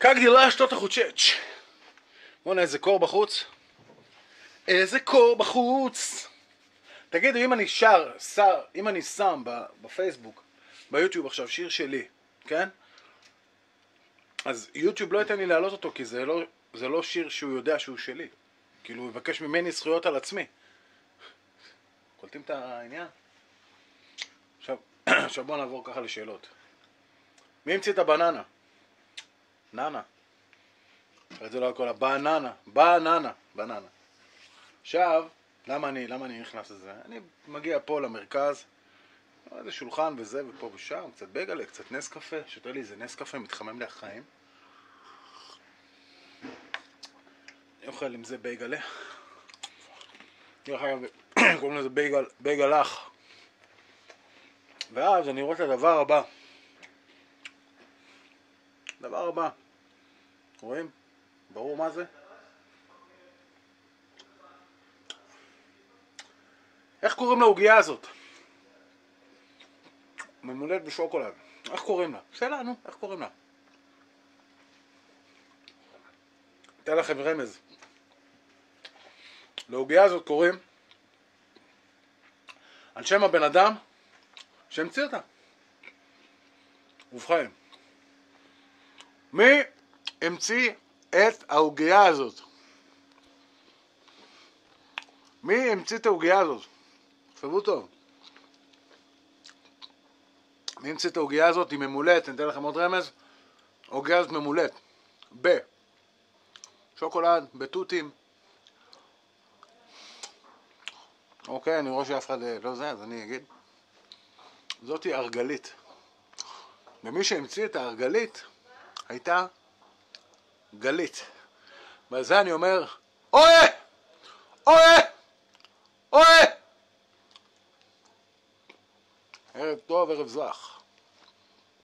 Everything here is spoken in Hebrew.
Как дела? Что ты хочешь? בואנה איזה קור בחוץ. איזה קור בחוץ. תגידו, אם אני שר, שר, אם אני שם ב- בפייסבוק, ביוטיוב עכשיו, שיר שלי, כן? אז יוטיוב לא ייתן לי להעלות אותו, כי זה לא, זה לא שיר שהוא יודע שהוא שלי. כאילו, הוא יבקש ממני זכויות על עצמי. קולטים את העניין? עכשיו, עכשיו בואו נעבור ככה לשאלות. מי המציא את הבננה? ננה. זה לא הכל, הבננה, בננה, בננה. עכשיו, למה אני, למה אני נכנס לזה? אני מגיע פה למרכז, איזה שולחן וזה ופה ושם, קצת בגלה, קצת נס קפה, שותה לי איזה נס קפה, מתחמם לי החיים. אני אוכל עם זה בייגלה. דרך אגב, קוראים לזה בייגל, בייגלח. ואז אני רואה את הדבר הבא. דבר הבא. רואים? ברור מה זה? איך קוראים לעוגיה הזאת? ממולאת בשוקולד. איך קוראים לה? שאלה, נו, איך קוראים לה? אתן לכם רמז. לעוגיה הזאת קוראים על שם הבן אדם שהמציא אותה. ובכן, מי המציא את העוגיה הזאת? מי המציא את העוגיה הזאת? תחשבו טוב. מי המציא את העוגיה הזאת? היא ממולאת, אני אתן לכם עוד רמז. העוגיה הזאת ממולאת. ב. שוקולד, בתותים. אוקיי, אני רואה שאף אחד אה, לא זה, אז אני אגיד. זאתי ארגלית. ומי שהמציא את הארגלית הייתה גלית. ועל זה אני אומר, אוה! אוה! אוה! ערב טוב, ערב זך.